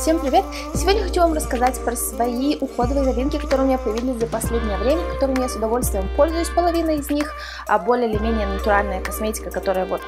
Всем привет! Сегодня хочу вам рассказать про свои уходовые новинки, которые у меня появились за последнее время, которыми я с удовольствием пользуюсь, половина из них, а более или менее натуральная косметика, которая вот